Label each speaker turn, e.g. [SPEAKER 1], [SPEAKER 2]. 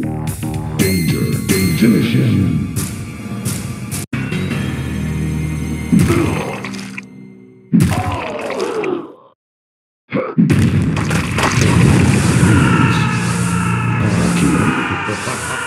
[SPEAKER 1] Danger, exhibition. Ha ha!